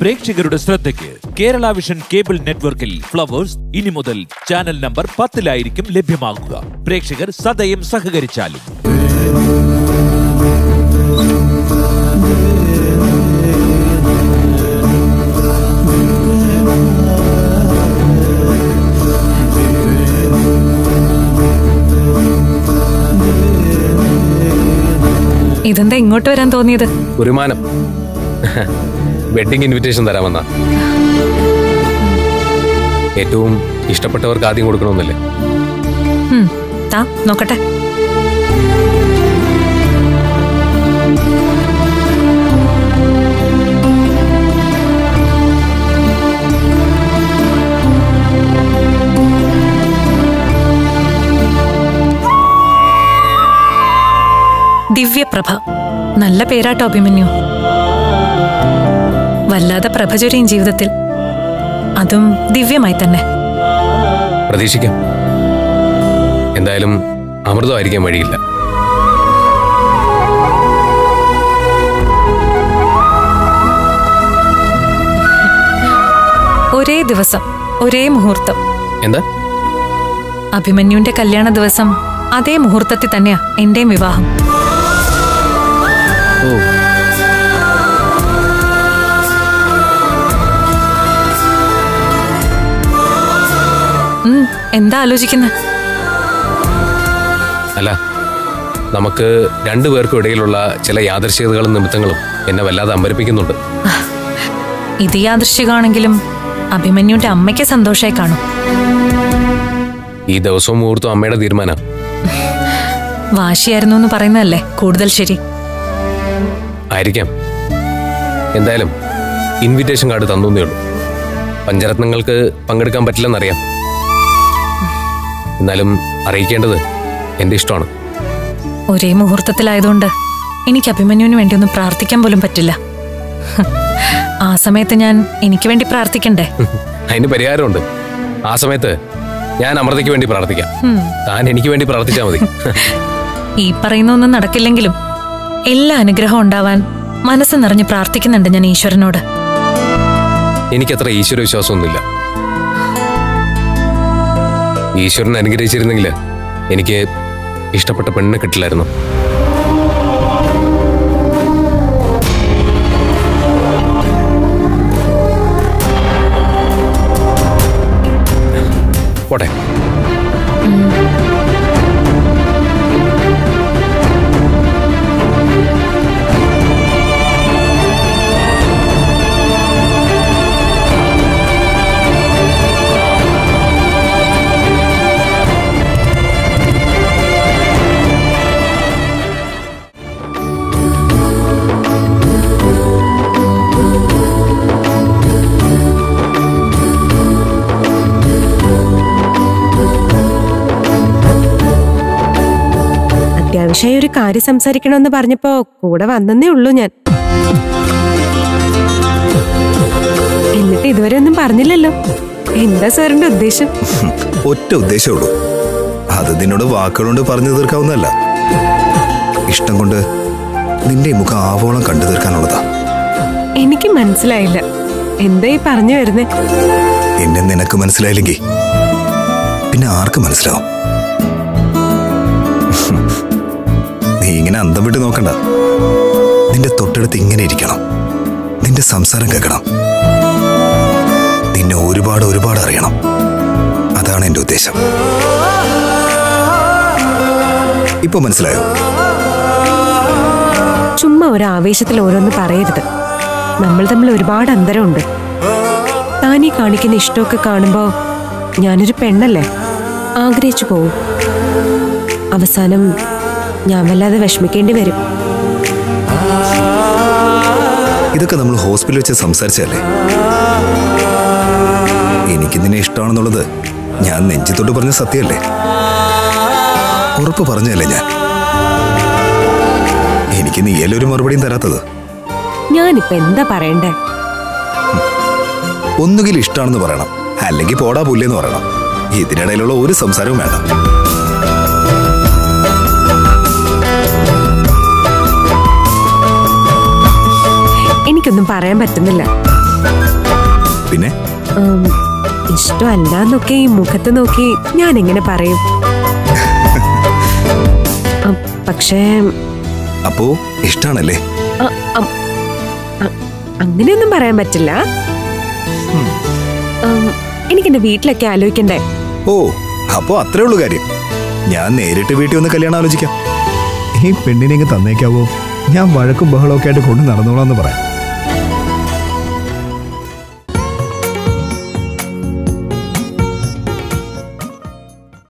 പ്രേക്ഷകരുടെ ശ്രദ്ധയ്ക്ക് Kerala Vision cable നെറ്റ്വർക്കിൽ ഫ്ലവേഴ്സ് ഇനി മുതൽ ചാനൽ നമ്പർ പത്തിലായിരിക്കും ലഭ്യമാകുക. പ്രേക്ഷകർ സദയം സഹകരിച്ചാലും. ഇതെന്താ ഇങ്ങോട്ട് വരാൻ തോന്നിയത്? ഒരു മാനം. വെഡിങ് ഇൻവിറ്റേഷൻ തരാമെന്ന ഏറ്റവും ഇഷ്ടപ്പെട്ടവർക്ക് ആദ്യം കൊടുക്കണമെന്നല്ലേ? താ നോക്കട്ടെ. ദിവ്യപ്രഭ നല്ല പേരാട്ടോ അഭിമന്യു വല്ലാതെ പ്രഭചുരയും ജീവിതത്തിൽ. അതും ദിവ്യമായി തന്നെ. പ്രതീക്ഷിക്കാം. എന്തായാലും അമൃതമായിരിക്കാൻ വഴിയില്ല. ഒരേ ദിവസം ഒരേ മുഹൂർത്തം. എന്താ? അഭിമന്യുന്റെ കല്യാണ ദിവസം അതേ മുഹൂർത്തത്തിൽ തന്നെയാ എന്റെയും വിവാഹം. ഓ. എന്താ ആലോചിക്കുന്നത് അല്ല നമുക്ക് രണ്ടു പേർക്കും ഇടയിലുള്ള ചില യാദർശികതകളും നിമിത്തങ്ങളും എന്നെ വല്ലാതെ അമ്പരിപ്പിക്കുന്നുണ്ട്. ഇത് യാദൃശ്യകാണെങ്കിലും അഭിമന്യുന്റെ അമ്മയ്ക്ക് സന്തോഷമായി കാണും. ഈ ദിവസവും മുഹൂർത്തം അമ്മയുടെ തീരുമാനം. വാശിയായിരുന്നു എന്ന് പറയുന്നതല്ലേ? കൂടുതൽ ശരി. ആയിരിക്കാം. എന്തായാലും ഇൻവിറ്റേഷൻ കാർഡ് തന്നേ ഉള്ളൂ. പഞ്ചരത്നങ്ങൾക്ക് പങ്കെടുക്കാൻ പറ്റില്ലെന്നറിയാം. എന്നാലും അറിയിക്കേണ്ടത് എന്റെ ഇഷ്ടമാണ്. ഒരേ മുഹൂർത്തത്തിലായതുകൊണ്ട് എനിക്ക് അഭിമന്യുവിന് വേണ്ടി ഒന്നും പ്രാർത്ഥിക്കാൻ പോലും പറ്റില്ല. ആ സമയത്ത് ഞാൻ എനിക്ക് വേണ്ടി പ്രാർത്ഥിക്കണ്ടേ? അതിന് പരിഹാരമുണ്ട്. ആ സമയത്ത് ഞാൻ അമൃതയ്ക്ക് വേണ്ടി പ്രാർത്ഥിക്കാം. താൻ എനിക്ക് വേണ്ടി പ്രാർത്ഥിച്ചാൽ മതി. ഈ പറയുന്നൊന്നും നടക്കില്ലെങ്കിലും എല്ലാ അനുഗ്രഹം ഉണ്ടാവാൻ മനസ്സ് നിറഞ്ഞ് പ്രാർത്ഥിക്കുന്നുണ്ട് ഞാൻ ഈശ്വരനോട്. എനിക്കത്ര ഈശ്വര വിശ്വാസമൊന്നുമില്ല ഈശ്വരൻ അനുഗ്രഹിച്ചിരുന്നെങ്കിൽ എനിക്ക് ഇഷ്ടപ്പെട്ട പെണ്ണിനെ കിട്ടില്ലായിരുന്നു. പോട്ടെ. അത്യാവശ്യമായി ഒരു കാര്യം സംസാരിക്കണമെന്ന് പറഞ്ഞപ്പോ കൂടെ വന്നേ ഉള്ളൂ ഞാൻ. എന്നിട്ട് ഇതുവരെ ഒന്നും പറഞ്ഞില്ലല്ലോ. എന്താ സാറിന്റെ ഉദ്ദേശം? ഒറ്റ ഉദ്ദേശമുള്ളൂ അത് നിന്നോട് വാക്കുകളോട് പറഞ്ഞു തീർക്കാവുന്നതല്ല. ഇഷ്ടം കൊണ്ട് നിന്റെ മുഖം ആവോളം കണ്ടു തീർക്കാനുള്ളതാ. എനിക്ക് മനസ്സിലായില്ല. എന്താ ഈ പറഞ്ഞു വരുന്നേ? എന്നെ നിനക്ക് മനസ്സിലായില്ലെങ്കിൽ പിന്നെ ആർക്ക് മനസ്സിലാവും? ഇങ്ങനെ അന്തം വിട്ട് നോക്കണ്ട. നിന്റെ തൊട്ടടുത്ത് ഇങ്ങനെ ഇരിക്കണം. നിന്റെ സംസാരം കേൾക്കണം. നിന്നെ ഒരുപാട് ഒരുപാട് അറിയണം. അതാണ് എന്റെ ഉദ്ദേശം. ഇപ്പൊ മനസ്സിലായോ? ചുമ്മാ ഒരു ആവേശത്തിൽ ഓരോന്ന് പറയരുത്. നമ്മൾ തമ്മിൽ ഒരുപാട് അന്തരമുണ്ട്. താനീ കാണിക്കുന്ന ഇഷ്ടമൊക്കെ കാണുമ്പോ ഞാനൊരു പെണ്ണല്ലേ? ആഗ്രഹിച്ചു പോവും. അവസാനം ഞാൻ വല്ലാതെ വിഷമിക്കേണ്ടി വരും. ഇതൊക്കെ നമ്മൾ ഹോസ്പിറ്റലിൽ വെച്ച് സംസാരിച്ചല്ലേ എനിക്ക് നിന്നെ ഇഷ്ടമാണെന്നുള്ളത് ഞാൻ നെഞ്ചിത്തോട്ട് പറഞ്ഞ സത്യമല്ലേ? ഉറപ്പ് പറഞ്ഞല്ലേ ഞാൻ? എനിക്ക് നീയല്ലേ ഒരു മറുപടിയും തരാത്തത്? ഞാനിപ്പോ എന്താ പറയണ്ടേ? ഒന്നുകിൽ ഇഷ്ടമാണെന്ന് പറയണം. അല്ലെങ്കിൽ പോടാ പുല്ലെന്ന് പറയണം. ഇതിനിടയിലുള്ള ഒരു സംസാരവും വേണ്ട. എനിക്കൊന്നും പറയാൻ പറ്റുന്നില്ല. പിന്നെ? ഇഷ്ടമല്ലെന്നൊക്കെ ഇഷ്ടമല്ല എന്നൊക്കെ ഈ മുഖത്ത് നോക്കി ഞാൻ എങ്ങനെ പറയും പക്ഷേ അപ്പോ ഇഷ്ടാണല്ലേ? അങ്ങനെയൊന്നും പറയാൻ പറ്റില്ല. എനിക്ക് എനിക്കെന്റെ വീട്ടിലൊക്കെ ആലോചിക്കണ്ടേ? ഓ അപ്പോ അത്രേ ഉള്ളൂ കാര്യം. ഞാൻ നേരിട്ട് വീട്ടിൽ ഒന്ന് കല്യാണം ആലോചിക്കാം. ഈ പെണ്ണിനെ തന്നേക്കാവോ? ഞാൻ വഴക്കും ബഹളമൊക്കെ ആയിട്ട് കൊണ്ട് നടന്നോളാന്ന് പറയാം.